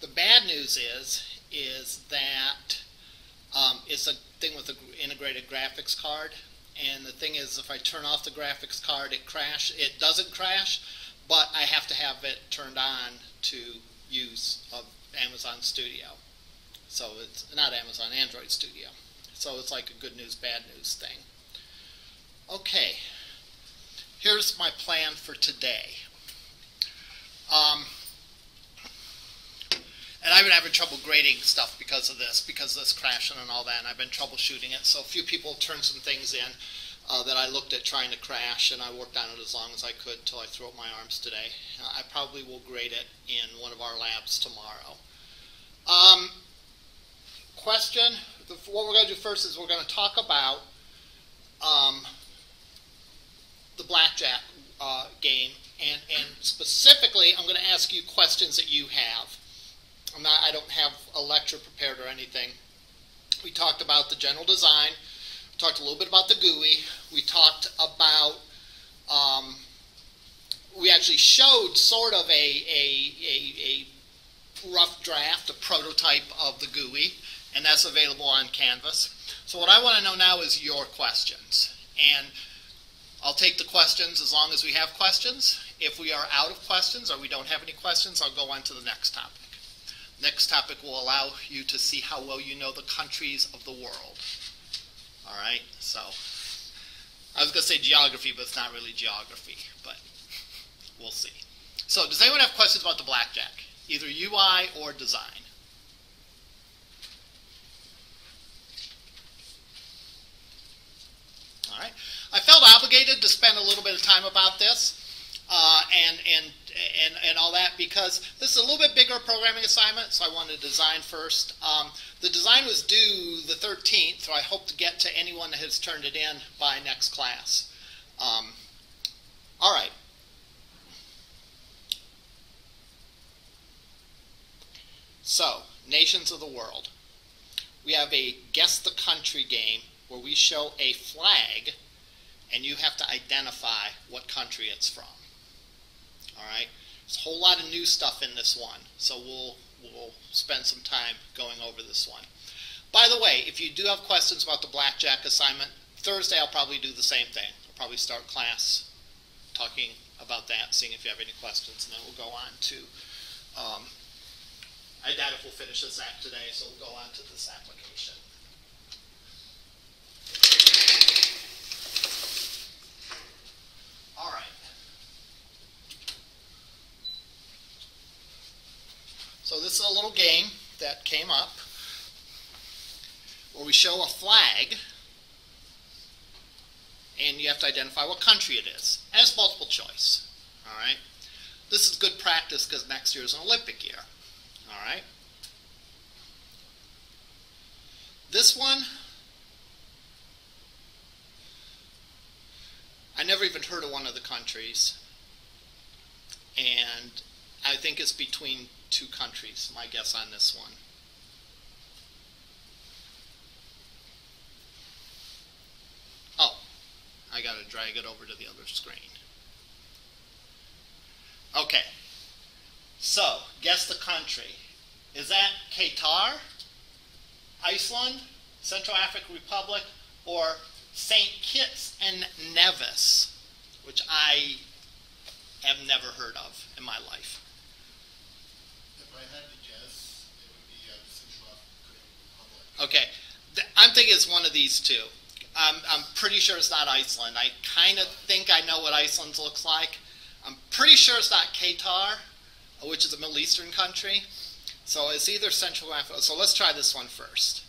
The bad news is is that um, it's a thing with an integrated graphics card, and the thing is, if I turn off the graphics card, it crash. It doesn't crash, but I have to have it turned on to use of Amazon Studio. So it's not Amazon, Android Studio. So it's like a good news, bad news thing. Okay, here's my plan for today. Um, and I've been having trouble grading stuff because of this, because of this crashing and all that, and I've been troubleshooting it. So a few people turned some things in uh, that I looked at trying to crash, and I worked on it as long as I could until I threw up my arms today. I probably will grade it in one of our labs tomorrow. Um, question, the, what we're going to do first is we're going to talk about um, the blackjack uh, game, and, and specifically, I'm going to ask you questions that you have. I'm not, I don't have a lecture prepared or anything. We talked about the general design. Talked a little bit about the GUI. We talked about. Um, we actually showed sort of a, a, a, a rough draft, a prototype of the GUI, and that's available on Canvas. So what I want to know now is your questions. And I'll take the questions as long as we have questions. If we are out of questions or we don't have any questions, I'll go on to the next topic. Next topic will allow you to see how well you know the countries of the world. All right, so I was going to say geography, but it's not really geography, but we'll see. So, does anyone have questions about the blackjack? Either UI or design? All right. I felt obligated to spend a little bit of time about this uh, and, and, and, and all that because this is a little bit bigger programming assignment, so I wanted to design first. Um, the design was due the 13th, so I hope to get to anyone that has turned it in by next class. Um, all right. So, nations of the world. We have a guess the country game where we show a flag and you have to identify what country it's from. Right? There's a whole lot of new stuff in this one, so we'll, we'll spend some time going over this one. By the way, if you do have questions about the blackjack assignment, Thursday I'll probably do the same thing. I'll probably start class talking about that, seeing if you have any questions, and then we'll go on to um, I doubt if we'll finish this app today, so we'll go on to this application. All right. So this is a little game that came up where we show a flag and you have to identify what country it is. And it's multiple choice. All right. This is good practice because next year is an Olympic year. All right. This one, I never even heard of one of the countries. And I think it's between two countries, my guess on this one. Oh, I got to drag it over to the other screen. Okay. So, guess the country. Is that Qatar, Iceland, Central African Republic, or St. Kitts and Nevis, which I have never heard of in my life? If I had to guess, it would be uh, Central African Republic. Okay. I'm thinking it's one of these two. I'm, I'm pretty sure it's not Iceland. I kind of think I know what Iceland looks like. I'm pretty sure it's not Qatar which is a Middle Eastern country. So it's either Central Africa. So let's try this one first.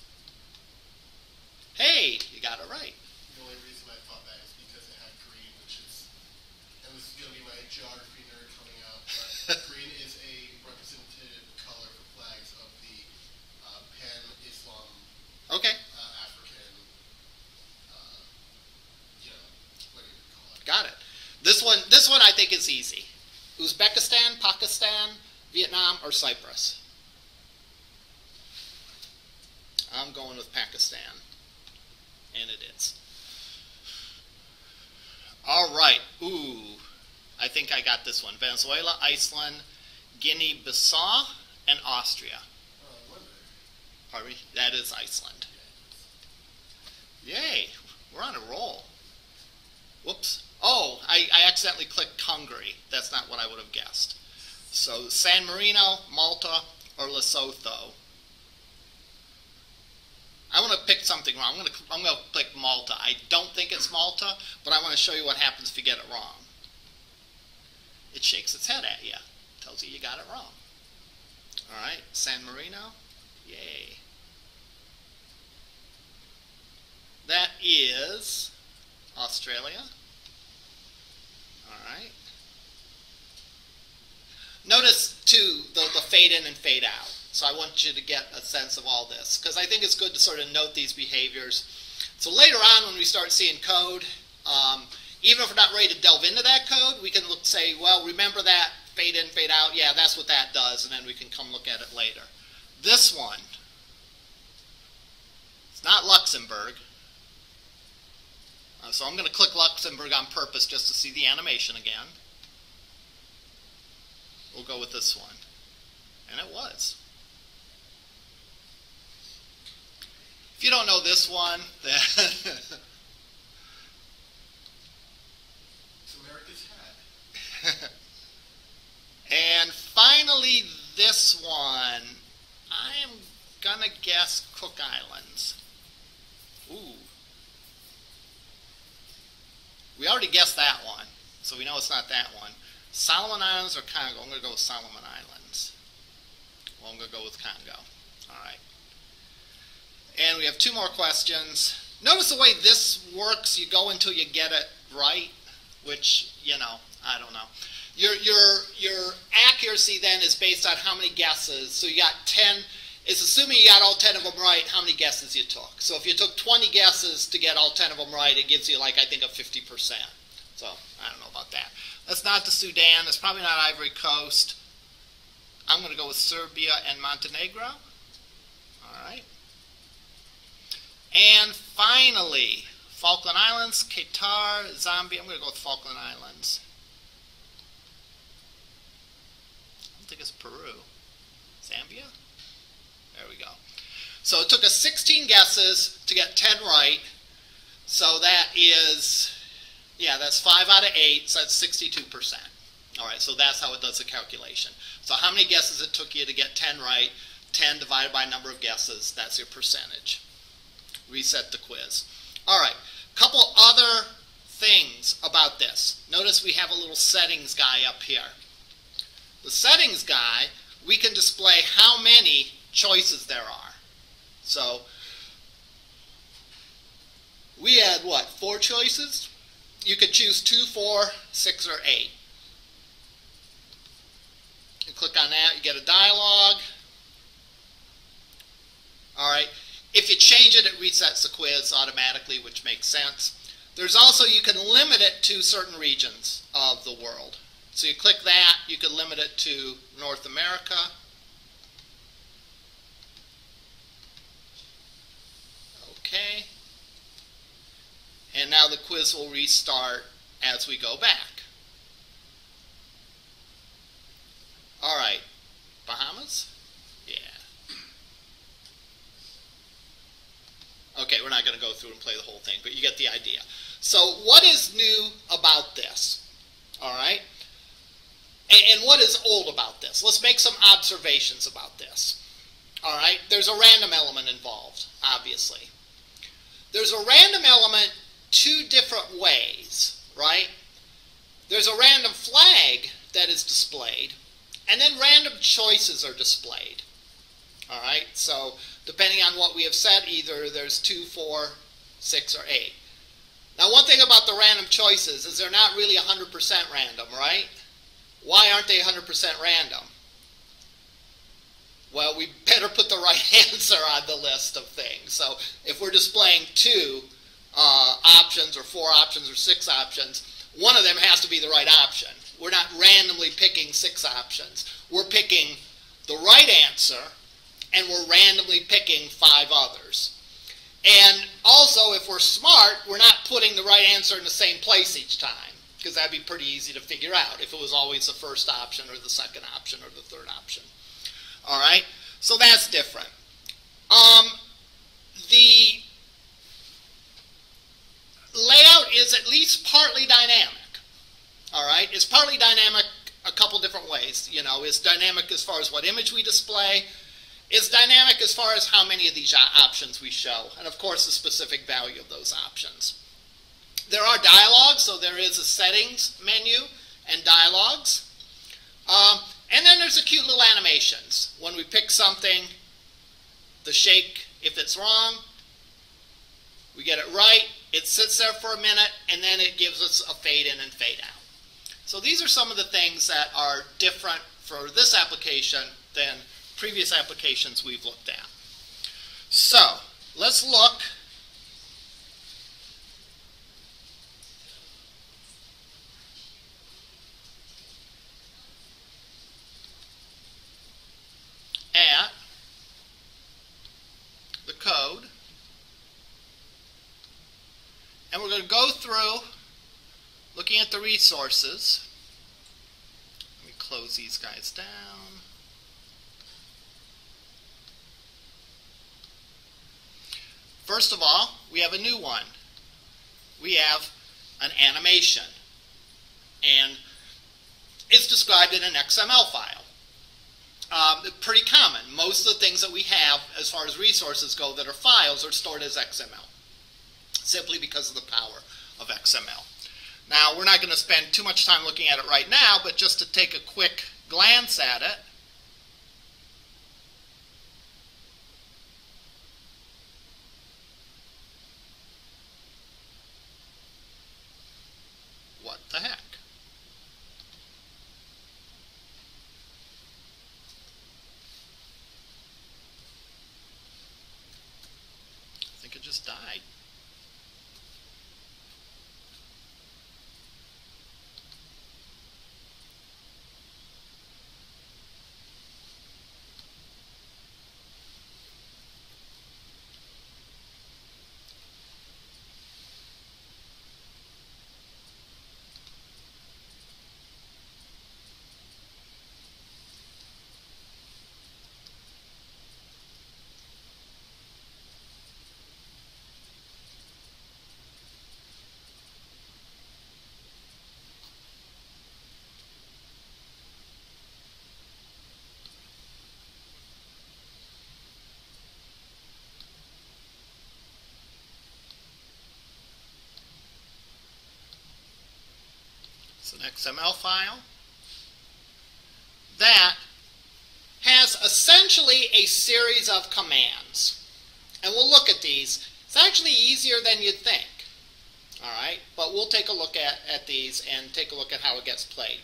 Hey, you got it right. The only reason I thought that is because it had green, which is, and this is going to be my geography nerd coming out, but green is a representative color for flags of the uh, pan-Islam Okay, got it. This one, this one I think is easy. Uzbekistan, Pakistan, Vietnam, or Cyprus? I'm going with Pakistan. And it is. All right. Ooh. I think I got this one. Venezuela, Iceland, Guinea Bissau, and Austria. Pardon me? That is Iceland. Yay, we're on a roll. Whoops. Oh, I, I accidentally clicked Hungary. That's not what I would have guessed. So San Marino, Malta, or Lesotho. I want to pick something wrong. I'm going to I'm going to click Malta. I don't think it's Malta, but I want to show you what happens if you get it wrong. It shakes its head at you. Tells you you got it wrong. All right, San Marino. Yay. That is Australia. All right. Notice, too, the, the fade in and fade out. So I want you to get a sense of all this because I think it's good to sort of note these behaviors. So later on, when we start seeing code, um, even if we're not ready to delve into that code, we can look, say, well, remember that fade in, fade out. Yeah, that's what that does, and then we can come look at it later. This one, it's not Luxembourg. Uh, so I'm going to click Luxembourg on purpose just to see the animation again. We'll go with this one. And it was. If you don't know this one, then It's America's hat. and finally this one, I am gonna guess Cook Islands. Ooh. We already guessed that one, so we know it's not that one. Solomon Islands or Congo? I'm gonna go with Solomon Islands. Well, I'm gonna go with Congo. All right. And we have two more questions. Notice the way this works. You go until you get it right, which, you know, I don't know. Your, your, your accuracy then is based on how many guesses. So you got 10, it's assuming you got all 10 of them right, how many guesses you took. So if you took 20 guesses to get all 10 of them right, it gives you like, I think, a 50%. So I don't know about that. That's not the Sudan. That's probably not Ivory Coast. I'm going to go with Serbia and Montenegro. All right. And finally, Falkland Islands, Qatar, Zambia. I'm going to go with Falkland Islands. I think it's Peru. Zambia? There we go. So it took us 16 guesses to get 10 right. So that is, yeah, that's 5 out of 8, so that's 62%. All right, so that's how it does the calculation. So how many guesses it took you to get 10 right? 10 divided by number of guesses, that's your percentage reset the quiz. All right, couple other things about this. Notice we have a little settings guy up here. The settings guy, we can display how many choices there are. So we had what, four choices? You could choose two, four, six, or eight. You click on that, you get a dialog. All right. If you change it, it resets the quiz automatically, which makes sense. There's also, you can limit it to certain regions of the world. So you click that, you can limit it to North America. Okay. And now the quiz will restart as we go back. All right. Bahamas? Yeah. Okay, we're not going to go through and play the whole thing, but you get the idea. So, what is new about this? All right? And, what is old about this? Let's make some observations about this. All right? There's a random element involved, obviously. There's a random element two different ways, right? There's a random flag that is displayed, and then random choices are displayed. All right? So, depending on what we have said, either there's two, four, six, or 8. Now, one thing about the random choices is they're not really 100% random, right? Why aren't they 100% random? Well, we better put the right answer on the list of things. So, if we're displaying two uh, options, or four options, or six options, one of them has to be the right option. We're not randomly picking six options. We're picking the right answer and we're randomly picking five others. And also, if we're smart, we're not putting the right answer in the same place each time, because that'd be pretty easy to figure out if it was always the first option or the second option or the third option. All right, so that's different. Um, the layout is at least partly dynamic. All right, it's partly dynamic a couple different ways. You know, it's dynamic as far as what image we display. It's dynamic as far as how many of these options we show, and of course the specific value of those options. There are dialogues, so there is a settings menu and dialogues. Um, and then there's the cute little animations. When we pick something, the shake, if it's wrong, we get it right, it sits there for a minute, and then it gives us a fade in and fade out. So these are some of the things that are different for this application than previous applications we've looked at. So let's look at the code. And we're going to go through looking at the resources. Let me close these guys down. First of all, we have a new one. We have an animation. And it's described in an XML file um, pretty common. Most of the things that we have as far as resources go that are files are stored as XML, simply because of the power of XML. Now, we're not going to spend too much time looking at it right now, but just to take a quick glance at it, what the heck? just died. It's an XML file that has essentially a series of commands. And we'll look at these. It's actually easier than you'd think. All right, but we'll take a look at, at these and take a look at how it gets played.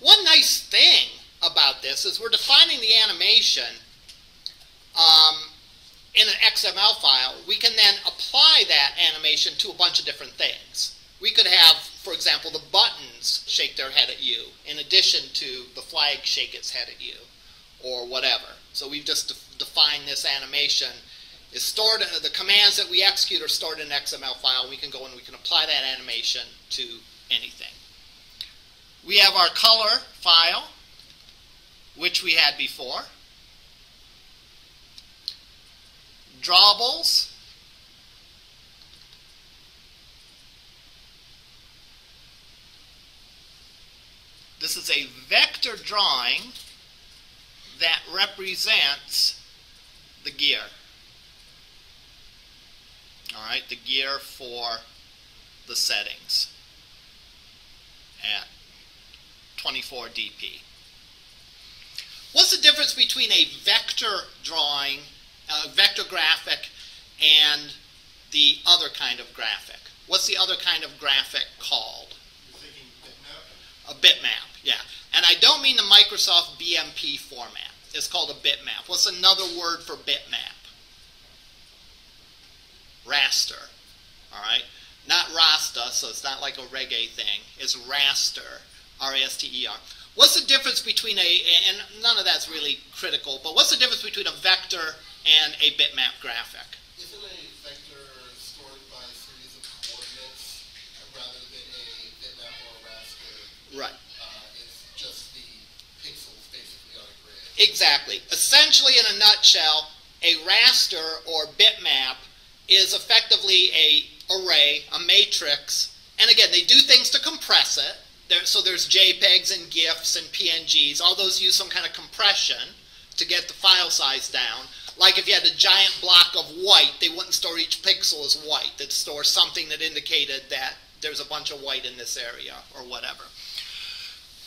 One nice thing about this is we're defining the animation um, in an XML file. We can then apply that animation to a bunch of different things. We could have, for example, the buttons shake their head at you in addition to the flag shake its head at you or whatever. So we've just de defined this animation. Is stored, uh, the commands that we execute are stored in an XML file. We can go and we can apply that animation to anything. We have our color file, which we had before. Drawables, This is a vector drawing that represents the gear. All right, the gear for the settings at 24 dp. What's the difference between a vector drawing, a vector graphic, and the other kind of graphic? What's the other kind of graphic called? A bitmap, yeah. And I don't mean the Microsoft BMP format. It's called a bitmap. What's another word for bitmap? Raster. All right? Not Rasta, so it's not like a reggae thing. It's raster. R-A-S-T-E-R. What's the difference between a, and none of that's really critical, but what's the difference between a vector and a bitmap graphic? Right. Uh, it's just the pixels basically on a grid. Exactly. Essentially, in a nutshell, a raster or bitmap is effectively a array, a matrix, and again, they do things to compress it. There, so there's JPEGs and GIFs and PNGs. All those use some kind of compression to get the file size down. Like if you had a giant block of white, they wouldn't store each pixel as white. They'd store something that indicated that there's a bunch of white in this area or whatever.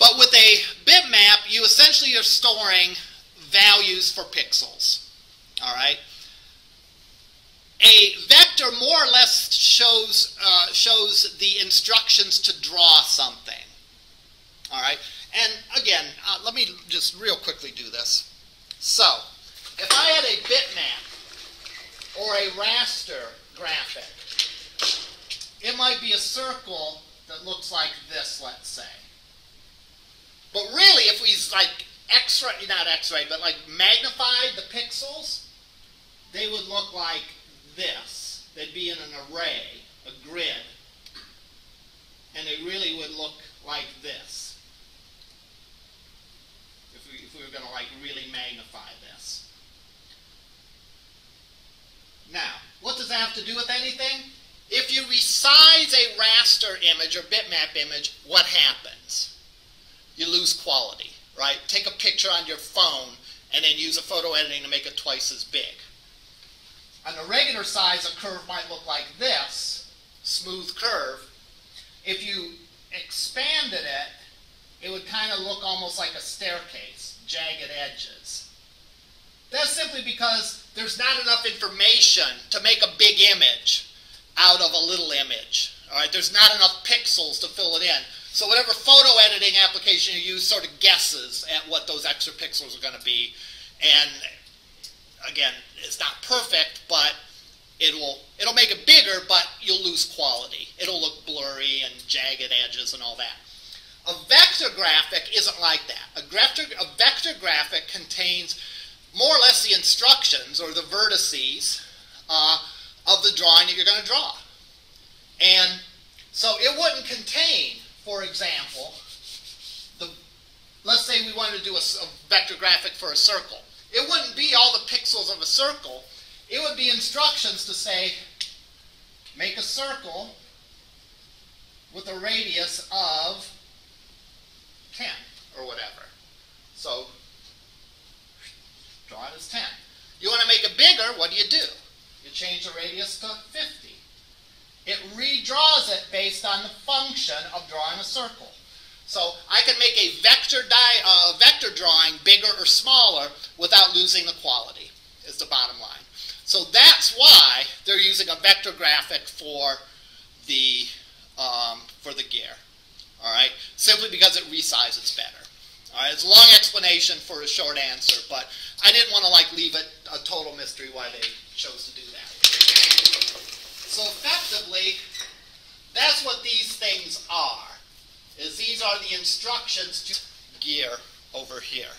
But with a bitmap, you essentially are storing values for pixels. All right. A vector more or less shows uh, shows the instructions to draw something. All right. And again, uh, let me just real quickly do this. So, if I had a bitmap or a raster graphic, it might be a circle that looks like this, let's say. But really, if we like X-ray, not X-ray, but like magnified the pixels, they would look like this. They'd be in an array, a grid, and they really would look like this. If we, if we were going to like really magnify this. Now, what does that have to do with anything? If you resize a raster image or bitmap image, what happens? You lose quality, right? Take a picture on your phone and then use a photo editing to make it twice as big. On a regular size, a curve might look like this, smooth curve. If you expanded it, it would kind of look almost like a staircase, jagged edges. That's simply because there's not enough information to make a big image out of a little image. All right, there's not enough pixels to fill it in. So whatever photo editing application you use sort of guesses at what those extra pixels are going to be. And again, it's not perfect, but it will it'll make it bigger, but you'll lose quality. It'll look blurry and jagged edges and all that. A vector graphic isn't like that. A vector, a vector graphic contains more or less the instructions or the vertices uh, of the drawing that you're going to draw. And so it wouldn't contain, for example, the let's say we wanted to do a, a vector graphic for a circle. It wouldn't be all the pixels of a circle. It would be instructions to say, make a circle with a radius of 10 or whatever. So draw it as 10. You want to make it bigger, what do you do? You change the radius to 50. It redraws it based on the function of drawing a circle. So I can make a vector, uh, vector drawing bigger or smaller without losing the quality, is the bottom line. So that's why they're using a vector graphic for the, um, for the gear. All right, simply because it resizes better. All right, it's a long explanation for a short answer, but I didn't want to like leave it a total mystery why they chose to do that. So effectively, that's what these things are. Is these are the instructions to gear over here.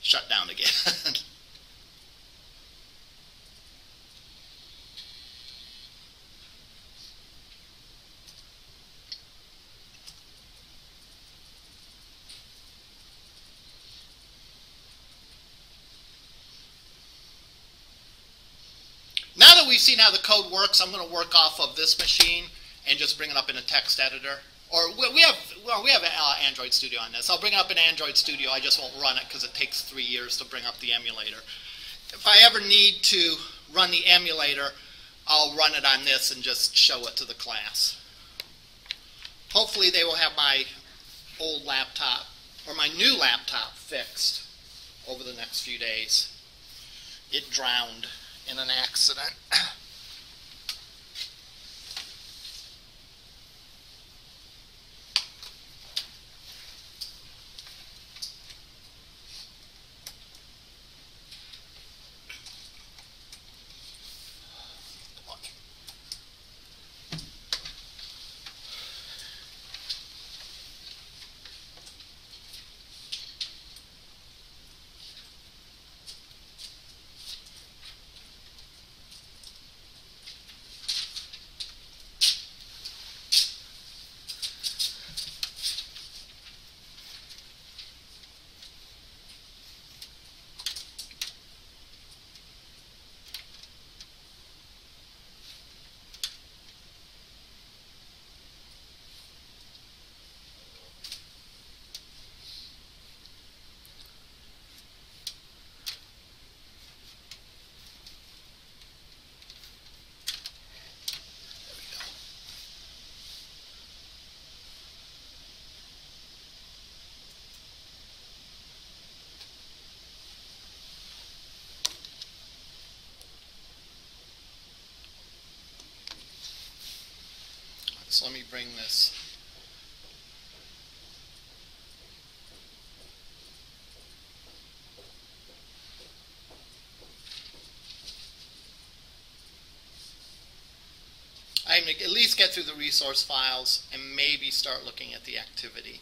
Shut down again. Now that we've seen how the code works, I'm going to work off of this machine and just bring it up in a text editor. Or we have well, we have uh, Android Studio on this. I'll bring it up in Android Studio. I just won't run it because it takes three years to bring up the emulator. If I ever need to run the emulator, I'll run it on this and just show it to the class. Hopefully they will have my old laptop or my new laptop fixed over the next few days. It drowned in an accident. So let me bring this. I'm gonna at least get through the resource files and maybe start looking at the activity.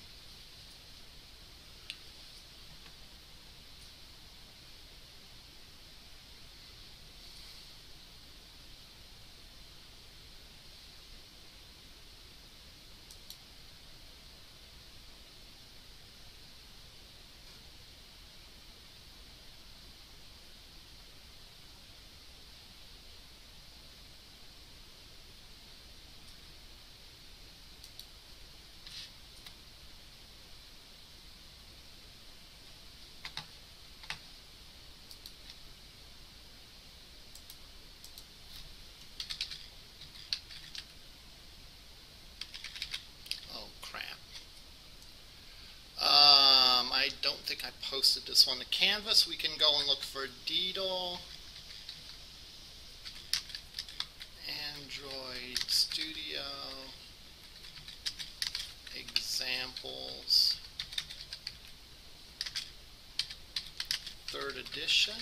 Oh crap. Um, I don't think I posted this one to Canvas. We can go and look for Deitel. Android Studio. Examples. Third edition.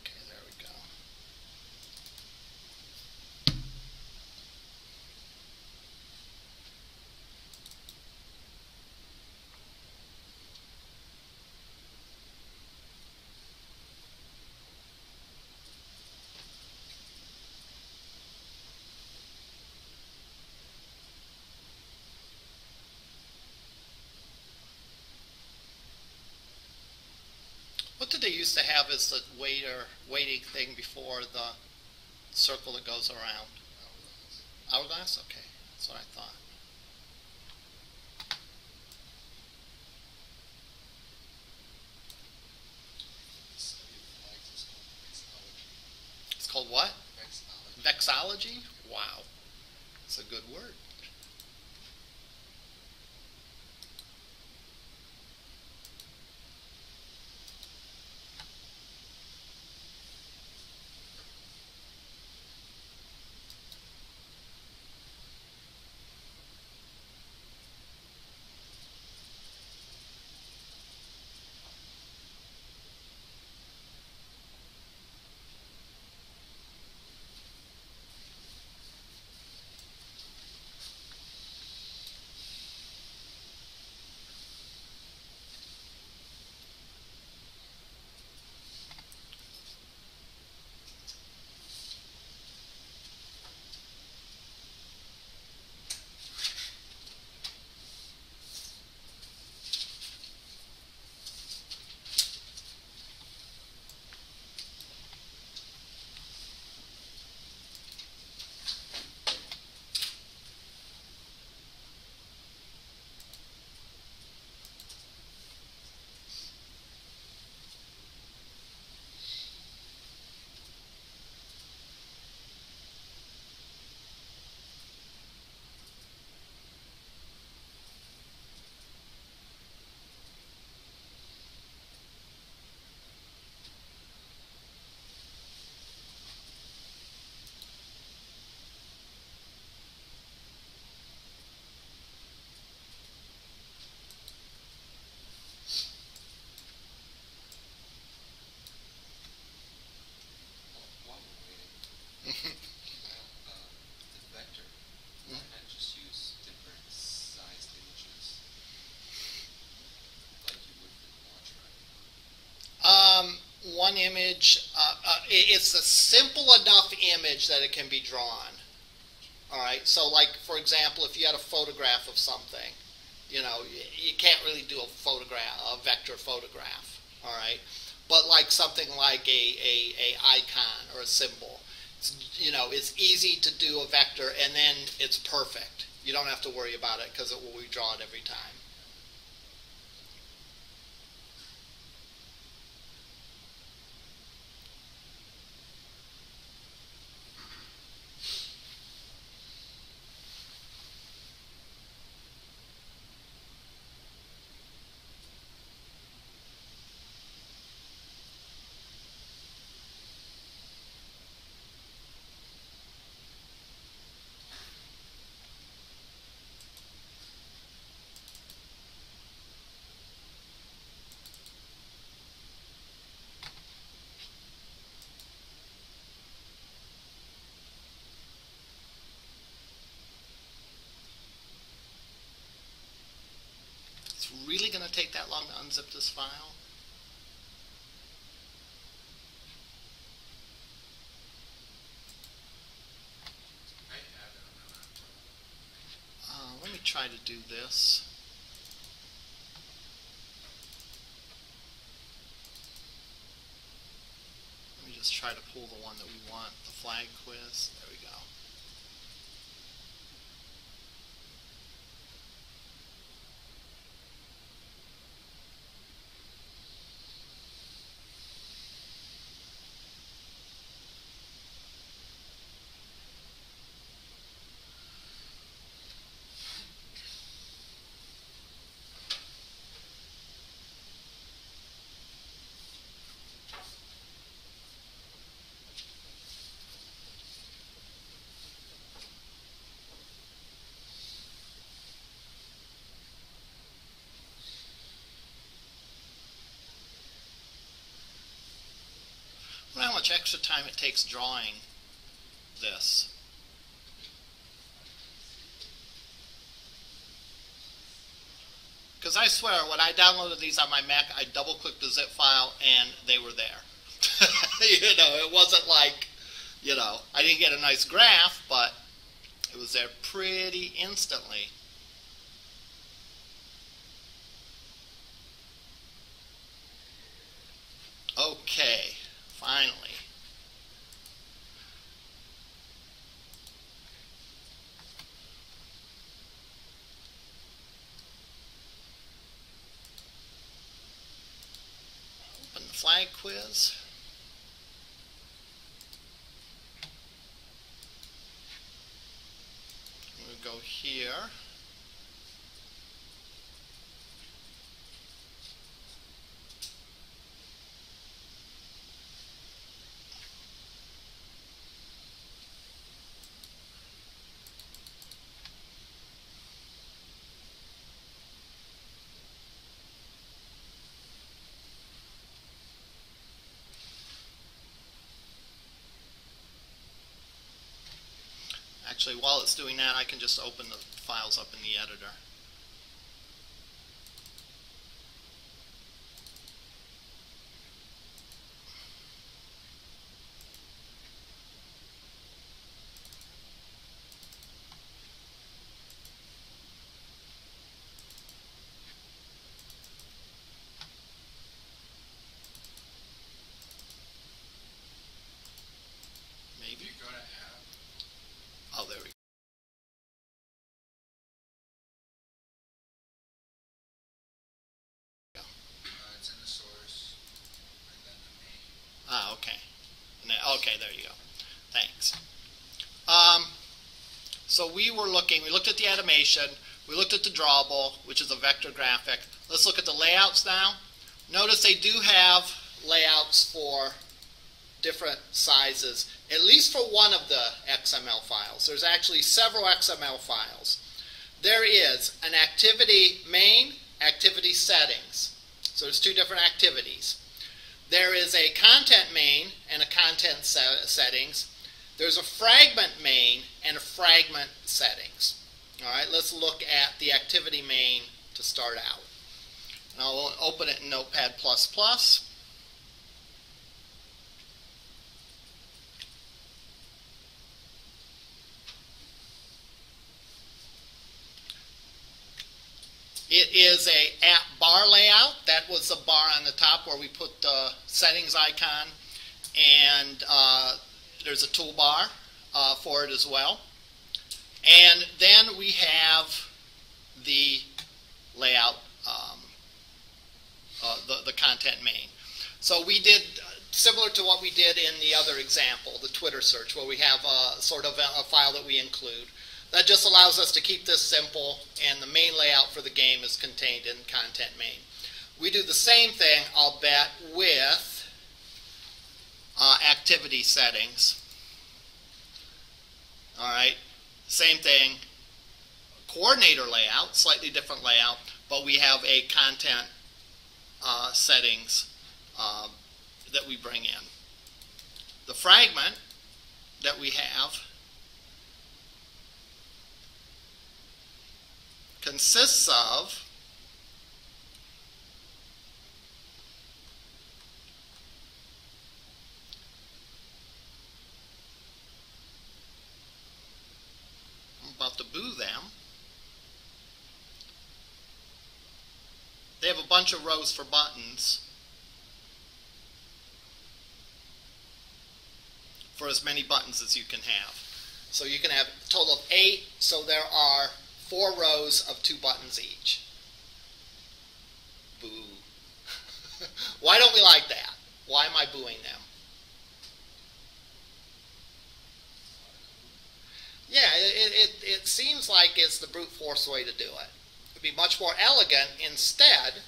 Okay, there we go. What did they used to have as the waiter waiting thing before the circle that goes around? Hourglass? Okay, that's what I thought. It's called what? Vexology? Wow. It's a good word. Image. Uh, uh, it, it's a simple enough image that it can be drawn. All right. So, like for example, if you had a photograph of something, you know, you, you can't really do a photograph, a vector photograph. All right. But like something like a, a, a icon or a symbol, it's, you know, it's easy to do a vector and then it's perfect. You don't have to worry about it because it will redraw it every time. It's really take that long to unzip this file? Uh, let me try to do this. Let me just try to pull the one that we want, the flag quiz. There we go. I wonder how much extra time it takes drawing this. Because I swear, when I downloaded these on my Mac, I double clicked the zip file and they were there. you know, it wasn't like, you know, I didn't get a nice graph, but it was there pretty instantly. Okay, finally. Open the flag quiz. We'll go here. Actually, while it's doing that, I can just open the files up in the editor. If Maybe. you go to app, Oh, there we go. uh, it's in the source, and then the main. Ah, okay. And then- okay, there you go. Thanks. Um, so we were looking, we looked at the animation, we looked at the drawable, which is a vector graphic. Let's look at the layouts now. Notice they do have layouts for different sizes, at least for one of the XML files. There's actually several XML files. There is an activity main, activity settings. So there's two different activities. There is a content main and a content se- settings. There's a fragment main and a fragment settings. All right, let's look at the activity main to start out. And I'll open it in Notepad++. It is a app bar layout. That was the bar on the top where we put the settings icon. And uh, there's a toolbar uh, for it as well. And then we have the layout, um, uh, the, the content main. So we did similar to what we did in the other example, the Twitter search, where we have a, sort of a, a file that we include. That just allows us to keep this simple, and the main layout for the game is contained in content main. We do the same thing, I'll bet, with uh, activity settings. All right, same thing. Coordinator layout, slightly different layout, but we have a content uh, settings uh, that we bring in. The fragment that we have consists of I'm about to boo them. They have a bunch of rows for buttons. For as many buttons as you can have. So you can have a total of eight, so there are four rows of two buttons each. Boo. Why don't we like that? Why am I booing them? Yeah, it, it, it seems like it's the brute force way to do it. It would be much more elegant instead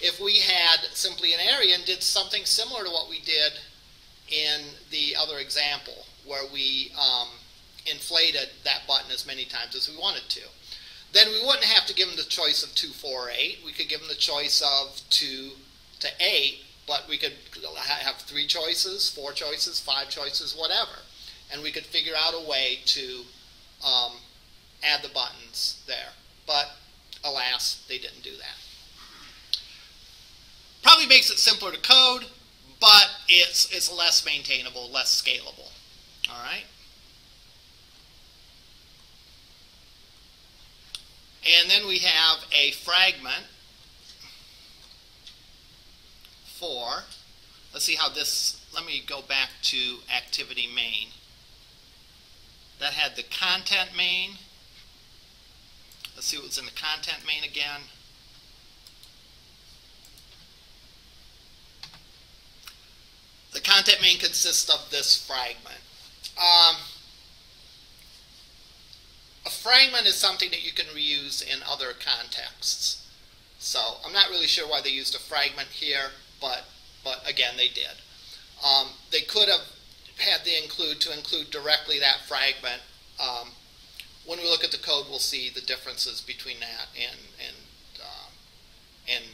if we had simply an area and did something similar to what we did in the other example, where we um, inflated that button as many times as we wanted to. Then we wouldn't have to give them the choice of 2, 4, or 8. We could give them the choice of 2 to 8, but we could have three choices, four choices, five choices, whatever. And we could figure out a way to um, add the buttons there. But alas, they didn't do that. Probably makes it simpler to code, but it's, it's less maintainable, less scalable. All right? And then we have a fragment for, let's see how this, let me go back to activity main. That had the content main. Let's see what was in the content main again. The content main consists of this fragment. Um, a fragment is something that you can reuse in other contexts. So I'm not really sure why they used a fragment here, but but again, they did. Um, they could have had the include to include directly that fragment. Um, when we look at the code, we'll see the differences between that and and uh, and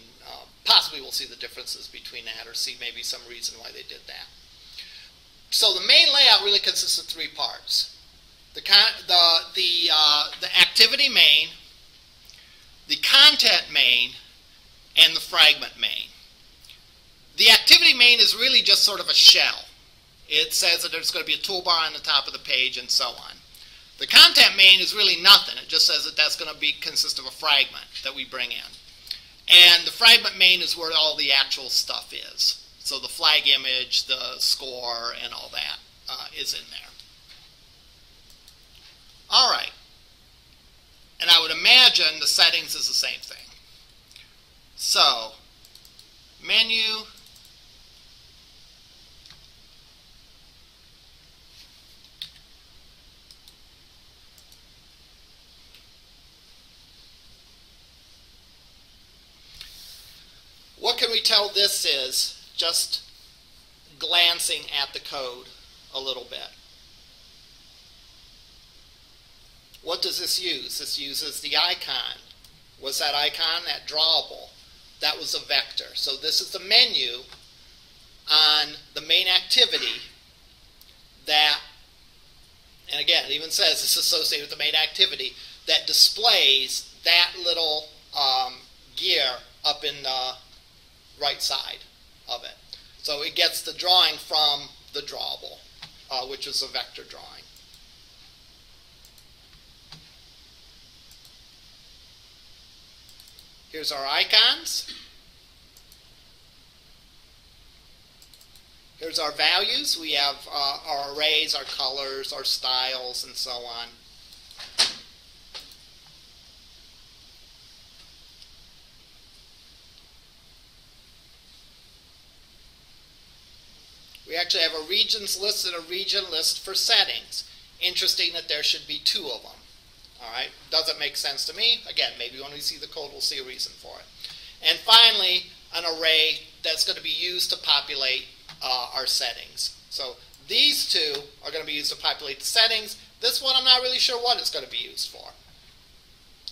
possibly we'll see the differences between that or see maybe some reason why they did that. So the main layout really consists of three parts the, the, the, uh, the activity main, the content main, and the fragment main. The activity main is really just sort of a shell. It says that there's going to be a toolbar on the top of the page and so on. The content main is really nothing. It just says that that's going to be consist of a fragment that we bring in. And the fragment main is where all the actual stuff is. So the flag image, the score, and all that uh, is in there. All right. And I would imagine the settings is the same thing. So, menu, What can we tell this is just glancing at the code a little bit? What does this use? This uses the icon. Was that icon that drawable? That was a vector. So this is the menu on the main activity that, and again, it even says it's associated with the main activity, that displays that little um, gear up in the right side of it. So it gets the drawing from the drawable, uh, which is a vector drawing. Here's our icons. Here's our values. We have uh, our arrays, our colors, our styles, and so on. We actually have a regions list and a region list for settings. Interesting that there should be two of them. All right, doesn't make sense to me. Again, maybe when we see the code, we'll see a reason for it. And finally, an array that's going to be used to populate uh, our settings. So these two are going to be used to populate the settings. This one, I'm not really sure what it's going to be used for.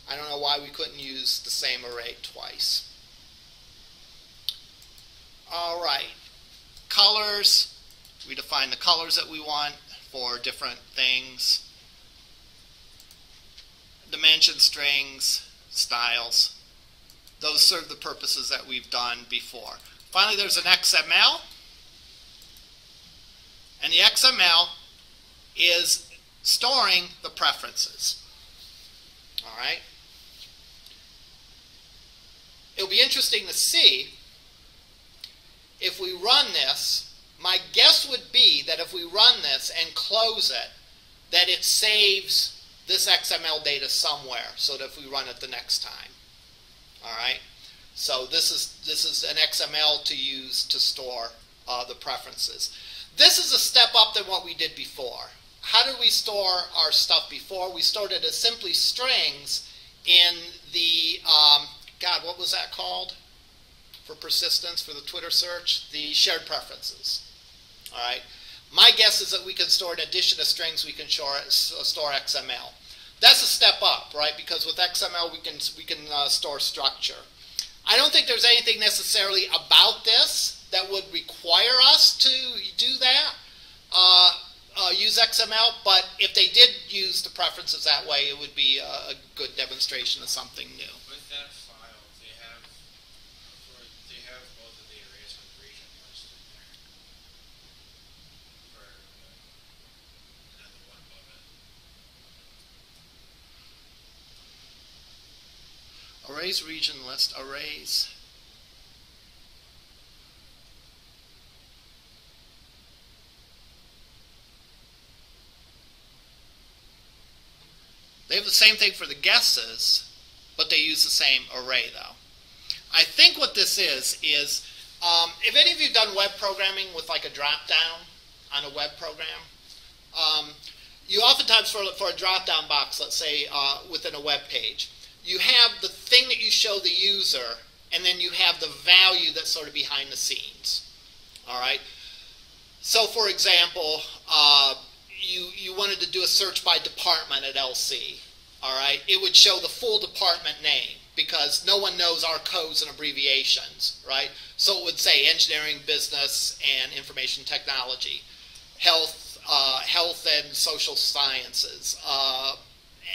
I don't know why we couldn't use the same array twice. All right, colors. We define the colors that we want for different things. Dimension strings, styles. Those serve the purposes that we've done before. Finally, there's an XML. And the XML is storing the preferences. All right? It'll be interesting to see if we run this. My guess would be that if we run this and close it, that it saves this XML data somewhere so that if we run it the next time. All right? So this is, this is an XML to use to store uh, the preferences. This is a step up than what we did before. How did we store our stuff before? We stored it as simply strings in the, um, God, what was that called for persistence for the Twitter search? The shared preferences. All right. My guess is that we can store, in addition to strings, we can store, store XML. That's a step up, right? Because with XML, we can, we can uh, store structure. I don't think there's anything necessarily about this that would require us to do that, uh, uh, use XML, but if they did use the preferences that way, it would be a, a good demonstration of something new. With that file, they have, for, they have both of the arrays with region listed there. For, uh, another one above it. Arrays region list, arrays. They have the same thing for the guesses, but they use the same array though. I think what this is, is um, if any of you have done web programming with like a drop down on a web program, um, you oftentimes for, for a drop down box, let's say uh, within a web page, you have the thing that you show the user and then you have the value that's sort of behind the scenes. All right. So, for example, uh, you, you wanted to do a search by department at LC, all right, it would show the full department name because no one knows our codes and abbreviations, right? So it would say engineering, business, and information technology, health, uh, health and social sciences, uh,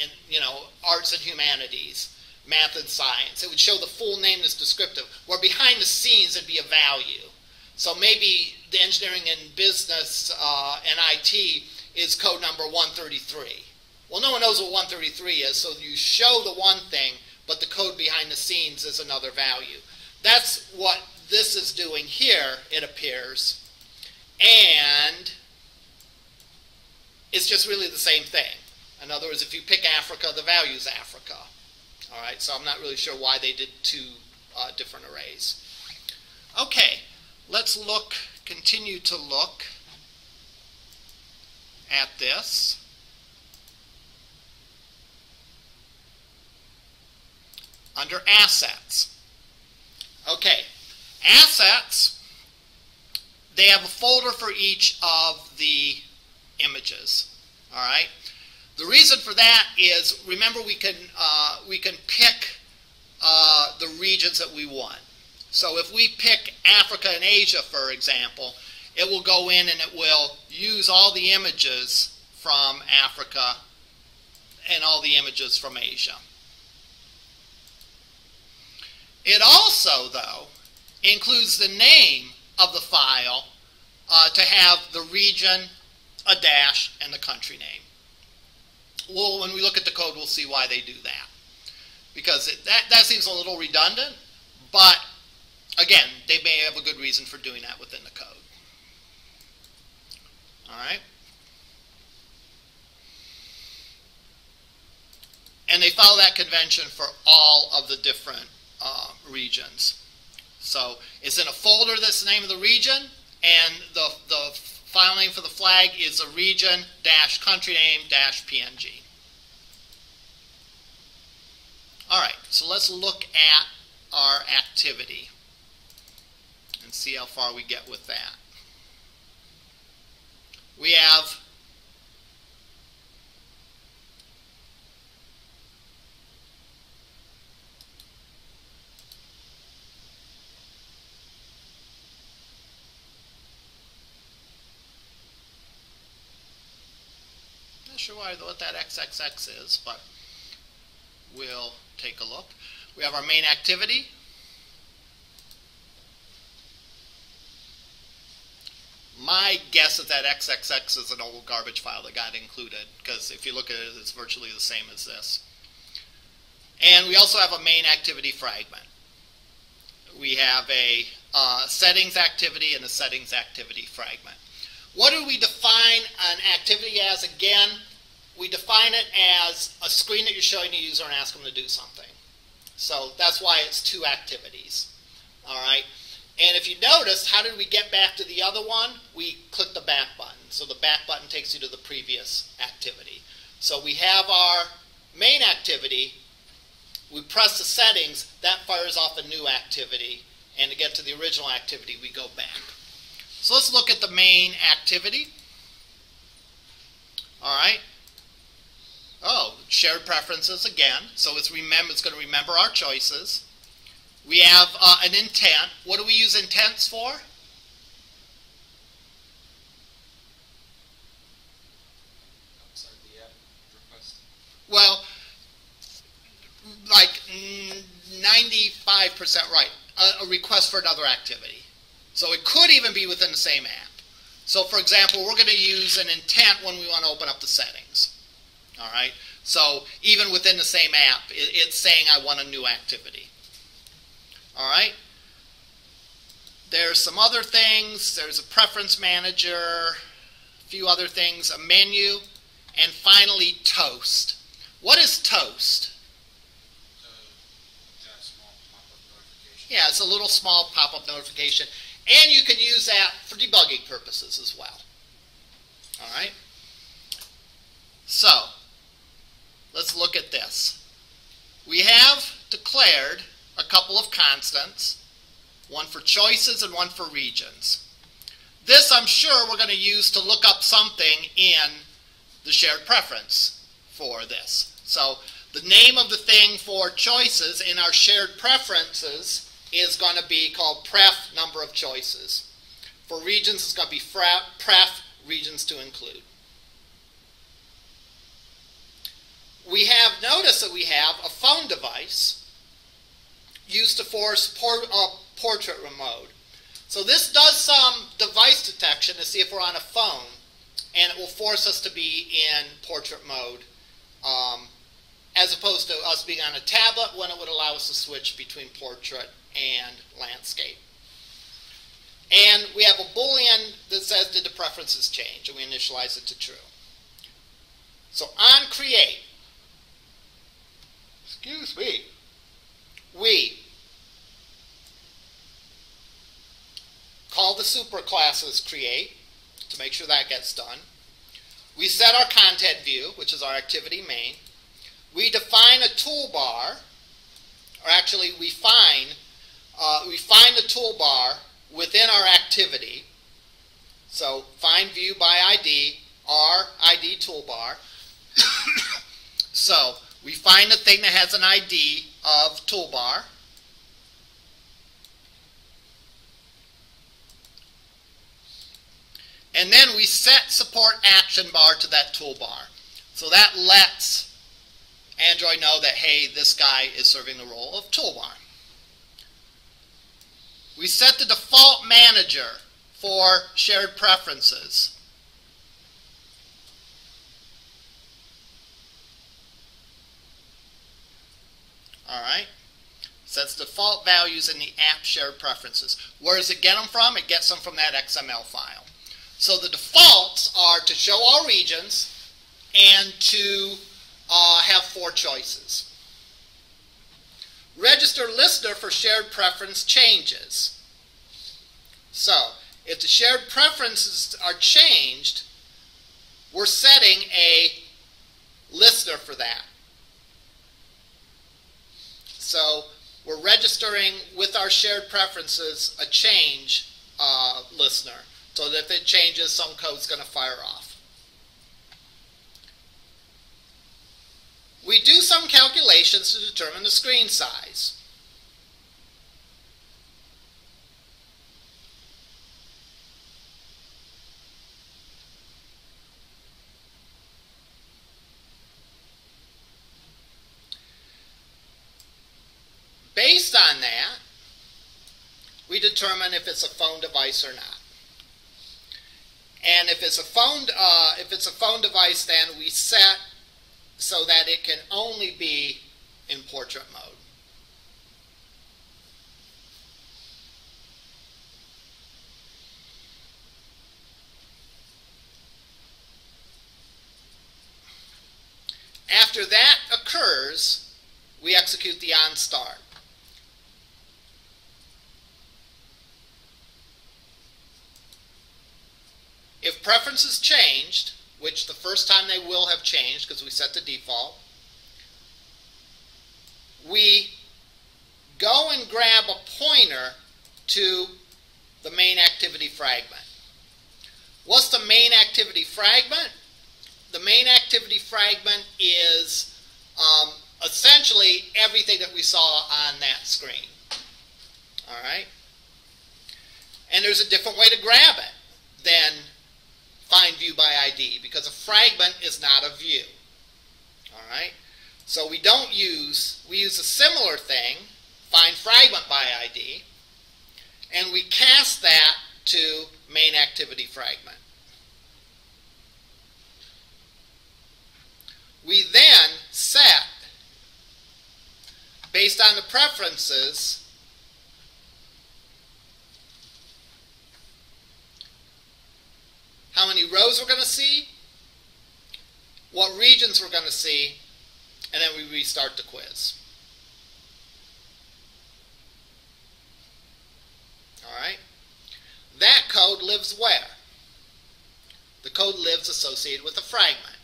and you know, arts and humanities, math and science. It would show the full name that's descriptive. Where behind the scenes, it'd be a value. So maybe the engineering and business uh, and IT is code number 133. Well, no one knows what 133 is, so you show the one thing, but the code behind the scenes is another value. That's what this is doing here, it appears. And it's just really the same thing. In other words, if you pick Africa, the value is Africa. All right, so I'm not really sure why they did two uh, different arrays. Okay, let's look, continue to look at this. Under assets. Okay, assets, they have a folder for each of the images. All right. The reason for that is, remember, we can uh, we can pick uh, the regions that we want. So if we pick Africa and Asia, for example, it will go in and it will use all the images from Africa and all the images from Asia. It also, though, includes the name of the file uh, to have the region, a dash, and the country name. Well, when we look at the code, we'll see why they do that. because it, that, that seems a little redundant, but again, they may have a good reason for doing that within the code. All right? And they follow that convention for all of the different uh, regions. So it's in a folder that's the name of the region, and the, the file name for the flag is a region dash country name dash PNG. All right, so let's look at our activity and see how far we get with that. We have Not sure what that XXX is, but we'll take a look. We have our main activity. My guess is that XXX is an old garbage file that got included, because if you look at it, it's virtually the same as this. And we also have a main activity fragment. We have a uh, settings activity and a settings activity fragment. What do we define an activity as again? We define it as a screen that you're showing the user and ask them to do something. So that's why it's two activities. All right. And if you notice, how did we get back to the other one? We click the back button. So the back button takes you to the previous activity. So we have our main activity. We press the settings. That fires off a new activity. And to get to the original activity, we go back. So let's look at the main activity. All right. Oh, shared preferences again. So it's remember it's going to remember our choices. We have uh, an intent. What do we use intents for? outside the app request. Well, like mm, 95% right. A, a request for another activity. So it could even be within the same app. So for example, we're going to use an intent when we want to open up the settings. All right. So even within the same app, it, it's saying I want a new activity. All right. There's some other things. There's a preference manager, a few other things, a menu, and finally toast. What is toast? Yeah, it's a little small pop-up notification, and you can use that for debugging purposes as well. All right. So, let's look at this. We have declared a couple of constants, one for choices and one for regions. This, I'm sure, we're going to use to look up something in the shared preference for this. So, the name of the thing for choices in our shared preferences is going to be called pref number of choices. For regions, it's going to be pref regions to include. We have noticed that we have a phone device used to force por uh, portrait mode. So this does some device detection to see if we're on a phone, and it will force us to be in portrait mode, um, as opposed to us being on a tablet when it would allow us to switch between portrait and landscape. And we have a boolean that says did the preferences change, and we initialize it to true. So on create, excuse me, we call the superclasses create to make sure that gets done. We set our content view, which is our activity main. We define a toolbar, or actually we find uh, we find the toolbar within our activity. So find view by ID, our ID toolbar. so we find the thing that has an ID of toolbar. And then we set support action bar to that toolbar. So that lets Android know that, hey, this guy is serving the role of toolbar. We set the default manager for shared preferences. All right? Sets default values in the app shared preferences. Where does it get them from? It gets them from that XML file. So the defaults are to show all regions and to uh, have four choices. Register listener for shared preference changes. So, if the shared preferences are changed, we're setting a listener for that. So, we're registering with our shared preferences a change uh, listener. So that if it changes, some code's going to fire off. We do some calculations to determine the screen size. Based on that, we determine if it's a phone device or not. And if it's a phone, uh, if it's a phone device, then we set so that it can only be in portrait mode. After that occurs, we execute the on If preferences changed, which the first time they will have changed because we set the default, we go and grab a pointer to the main activity fragment. What's the main activity fragment? The main activity fragment is um, essentially everything that we saw on that screen. All right? And there's a different way to grab it than find view by ID because a fragment is not a view. All right? So we don't use, we use a similar thing, find fragment by ID, and we cast that to main activity fragment. We then set, based on the preferences, how many rows we're going to see, what regions we're going to see, and then we restart the quiz. All right? That code lives where? The code lives associated with a fragment.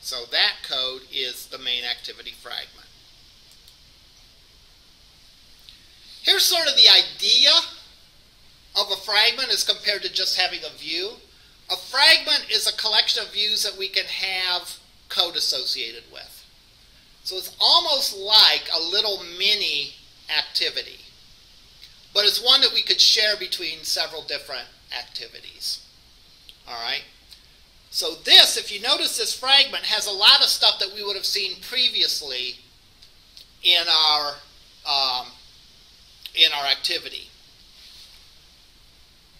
So that code is the main activity fragment. Here's sort of the idea of a fragment as compared to just having a view. A fragment is a collection of views that we can have code associated with. So it's almost like a little mini activity. But it's one that we could share between several different activities. All right? So this, if you notice this fragment, has a lot of stuff that we would have seen previously in our, um, in our activity.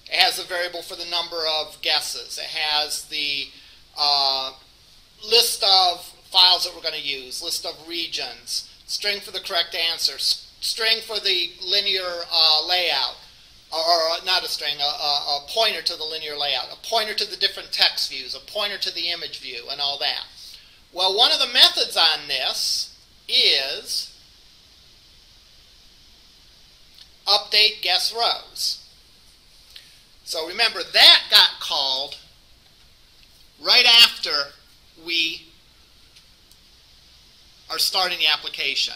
It has a variable for the number of guesses. It has the uh, list of files that we're going to use, list of regions, string for the correct answer, string for the linear uh, layout, or, or, not a string, a, a, a pointer to the linear layout, a pointer to the different text views, a pointer to the image view, and all that. Well, one of the methods on this is update guess rows. So remember, that got called right after we are starting the application.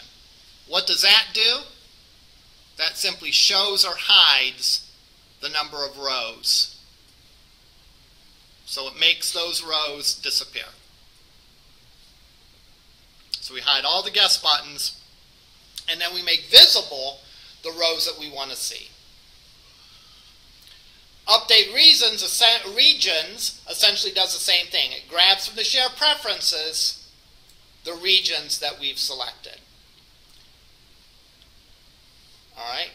What does that do? That simply shows or hides the number of rows. So it makes those rows disappear. So we hide all the guess buttons, and then we make visible the rows that we want to see. Update reasons, regions essentially does the same thing. It grabs from the share preferences the regions that we've selected. All right?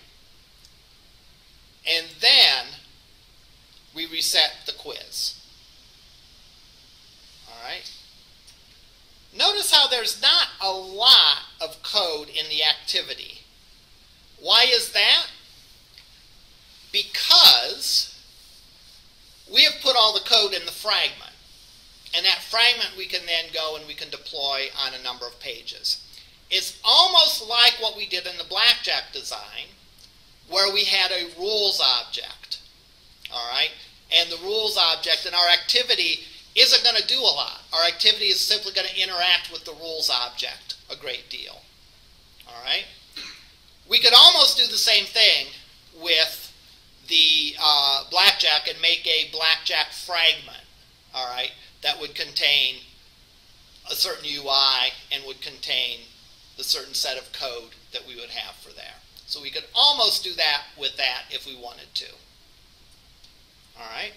And then we reset the quiz. All right? Notice how there's not a lot of code in the activity. Why is that? Because fragment. And that fragment we can then go and we can deploy on a number of pages. It's almost like what we did in the blackjack design, where we had a rules object. All right? And the rules object and our activity isn't going to do a lot. Our activity is simply going to interact with the rules object a great deal. All right? We could almost do the same thing with the uh, blackjack and make a blackjack fragment. All right? That would contain a certain UI and would contain the certain set of code that we would have for there. So we could almost do that with that if we wanted to. All right?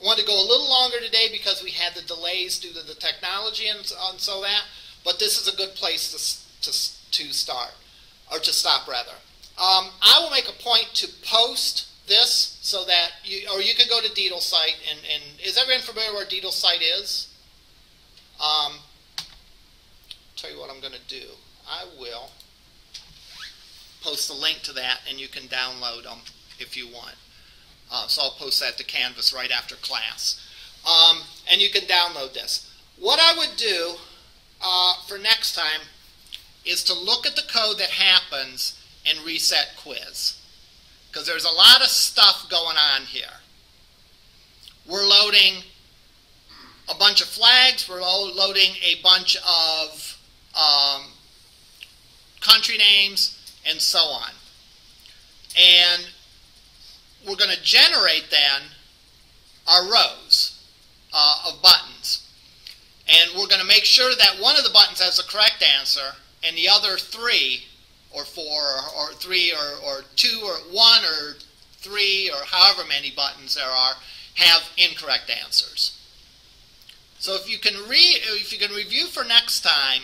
I wanted to go a little longer today because we had the delays due to the technology and, so that, but this is a good place to, to, to start, or to stop rather. Um, I will make a point to post this so that you, or you can go to Deitel site and, and is everyone familiar where Deitel site is? Um, tell you what I'm going to do. I will post a link to that and you can download them if you want. Uh, so I'll post that to Canvas right after class. Um, and you can download this. What I would do uh, for next time is to look at the code that happens and reset quiz. Because there's a lot of stuff going on here. We're loading a bunch of flags, we're loading a bunch of um, country names, and so on. And we're going to generate then our rows uh, of buttons. And we're going to make sure that one of the buttons has the correct answer and the other three or four or, or three or, or two or one or three or however many buttons there are have incorrect answers. So if you can re if you can review for next time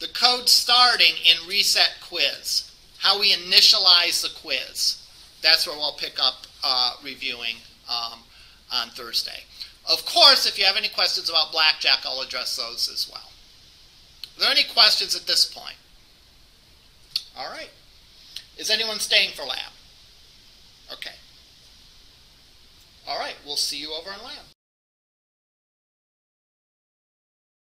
the code starting in reset quiz, how we initialize the quiz. That's where we'll pick up uh, reviewing um, on Thursday. Of course, if you have any questions about blackjack, I'll address those as well. Are there any questions at this point? All right. Is anyone staying for lab? Okay. All right, we'll see you over in lab.